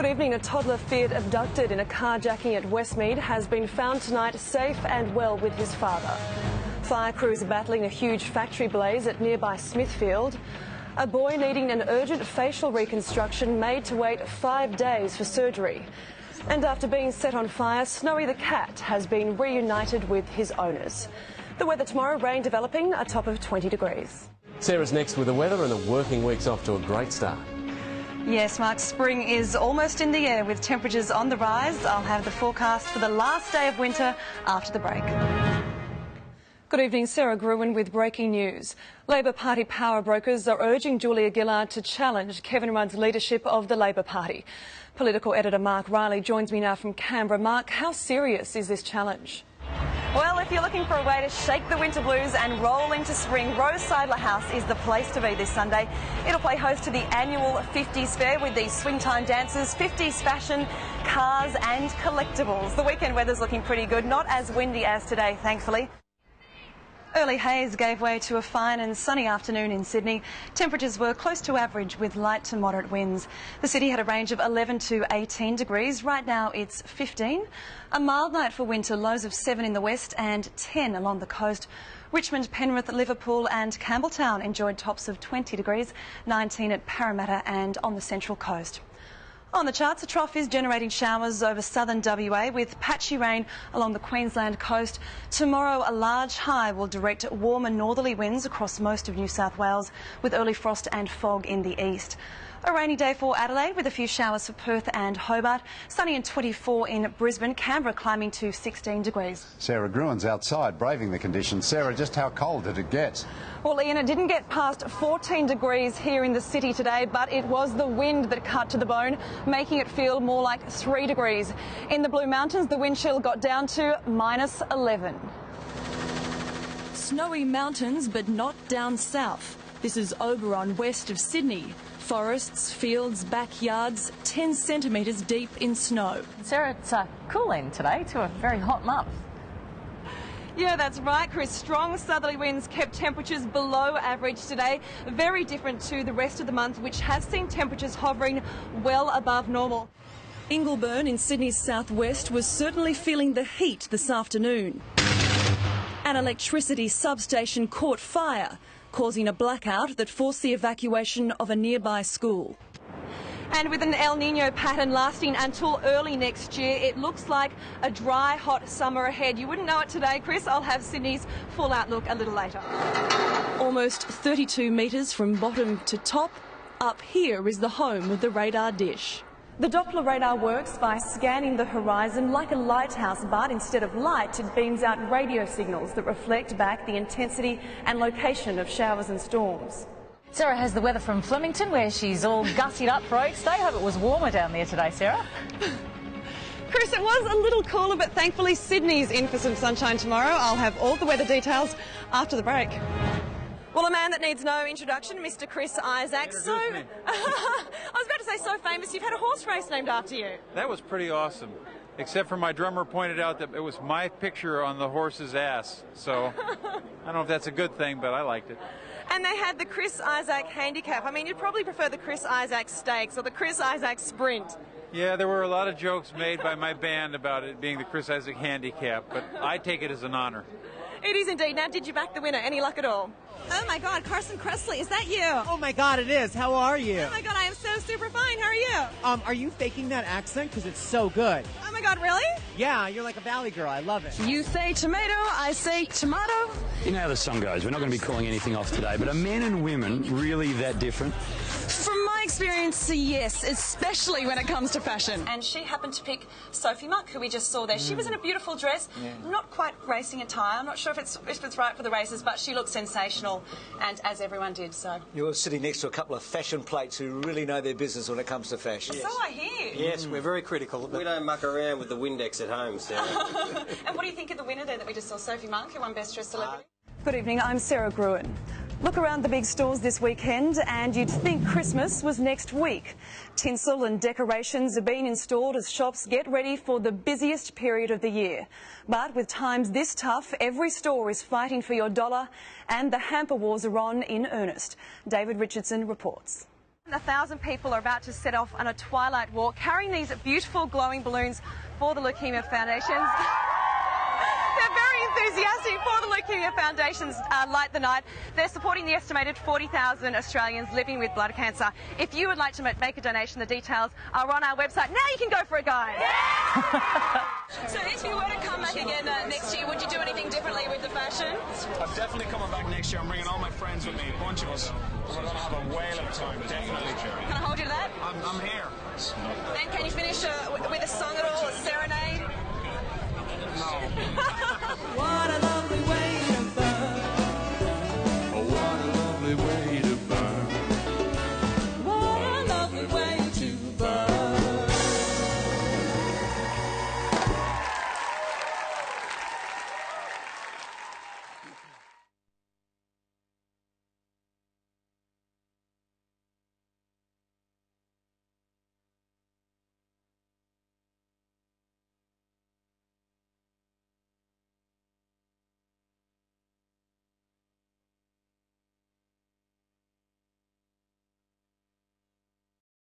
Good evening. A toddler feared abducted in a carjacking at Westmead has been found tonight safe and well with his father. Fire crews are battling a huge factory blaze at nearby Smithfield. A boy needing an urgent facial reconstruction made to wait five days for surgery. And after being set on fire, Snowy the cat has been reunited with his owners. The weather tomorrow, rain developing, a top of 20 degrees. Sarah's next with the weather and the working week's off to a great start. Yes, Mark, spring is almost in the air with temperatures on the rise. I'll have the forecast for the last day of winter after the break. Good evening, Sara Groen with breaking news. Labor Party power brokers are urging Julia Gillard to challenge Kevin Rudd's leadership of the Labor Party. Political editor Mark Riley joins me now from Canberra. Mark, how serious is this challenge? Well, if you're looking for a way to shake the winter blues and roll into spring, Rose Seidler House is the place to be this Sunday. It'll play host to the annual 50s fair with these swing time dances, 50s fashion, cars and collectibles. The weekend weather's looking pretty good, not as windy as today, thankfully. Early haze gave way to a fine and sunny afternoon in Sydney. Temperatures were close to average with light to moderate winds. The city had a range of 11 to 18 degrees. Right now it's 15. A mild night for winter, lows of 7 in the west and 10 along the coast. Richmond, Penrith, Liverpool and Campbelltown enjoyed tops of 20 degrees, 19 at Parramatta and on the central coast. On the charts, a trough is generating showers over southern WA with patchy rain along the Queensland coast. Tomorrow, a large high will direct warmer northerly winds across most of New South Wales with early frost and fog in the east. A rainy day for Adelaide with a few showers for Perth and Hobart. Sunny and 24 in Brisbane. Canberra climbing to 16 degrees. Sara Groen's outside braving the conditions. Sarah, just how cold did it get? Well, Ian, it didn't get past 14 degrees here in the city today, but it was the wind that cut to the bone, making it feel more like 3 degrees. In the Blue Mountains, the wind chill got down to minus 11. Snowy mountains, but not down south. This is Oberon, west of Sydney. Forests, fields, backyards, 10 centimetres deep in snow. Sarah, it's uh, cooling today to a very hot month. Yeah, that's right, Chris. Strong southerly winds kept temperatures below average today. Very different to the rest of the month, which has seen temperatures hovering well above normal. Ingleburn in Sydney's southwest was certainly feeling the heat this afternoon. An electricity substation caught fire, causing a blackout that forced the evacuation of a nearby school. And with an El Nino pattern lasting until early next year, it looks like a dry, hot summer ahead. You wouldn't know it today, Chris. I'll have Sydney's full outlook a little later. Almost 32 metres from bottom to top, up here is the home of the radar dish. The Doppler radar works by scanning the horizon like a lighthouse, but instead of light, it beams out radio signals that reflect back the intensity and location of showers and storms. Sarah has the weather from Flemington, where she's all gussied up for Oaks Day. Hope it was warmer down there today, Sarah. Chris, it was a little cooler, but thankfully Sydney's in for some sunshine tomorrow. I'll have all the weather details after the break. Well, a man that needs no introduction, Mr. Chris Isaak. So, I was about to say, so famous. You've had a horse race named after you. That was pretty awesome. Except for my drummer pointed out that it was my picture on the horse's ass. So, I don't know if that's a good thing, but I liked it. And they had the Chris Isaak handicap. I mean, you'd probably prefer the Chris Isaak stakes or the Chris Isaak sprint. Yeah, there were a lot of jokes made by my band about it being the Chris Isaak handicap, but I take it as an honor. It is indeed. Now, did you back the winner? Any luck at all? Oh my God, Carson Kressley, is that you? Oh my God, it is. How are you? Oh my God, I am so super fine. How are you? Um, are you faking that accent? Because it's so good. Oh my God, really? Yeah, you're like a valley girl. I love it. You say tomato, I say tomato. You know how the song goes. We're not going to be calling anything off today, but are men and women really that different? From my experience, yes, especially when it comes to fashion. And she happened to pick Sophie Monk, who we just saw there. She was in a beautiful dress, not quite racing attire. I'm not sure if it's if it's right for the races, but she looked sensational, and as everyone did. So. You're sitting next to a couple of fashion plates who really know their business when it comes to fashion. So I hear. Yes, we're very critical. We don't muck around with the Windex at home, Sarah. and what do you think of the winner there that we just saw, Sophie Monk, who won Best Dressed Celebrity? Uh, good evening, I'm Sara Groen. Look around the big stores this weekend and you'd think Christmas was next week. Tinsel and decorations are being installed as shops get ready for the busiest period of the year. But with times this tough, every store is fighting for your dollar and the hamper wars are on in earnest. David Richardson reports. A thousand people are about to set off on a twilight walk carrying these beautiful glowing balloons for the Leukemia Foundation. They're very enthusiastic for the Leukemia Foundation's uh, Light the Night. They're supporting the estimated 40,000 Australians living with blood cancer. If you would like to make a donation, the details are on our website. Now you can go for it, guys. so if you were to come back again uh, next year, would you do anything differently with the fashion? I'm definitely coming back next year. I'm bringing all my friends with me, a bunch of us. We're going to have a whale of a time, definitely. Can I hold you to that? I'm, I'm here. And can you finish uh, with a song at all, a serenade? No. what a lovely way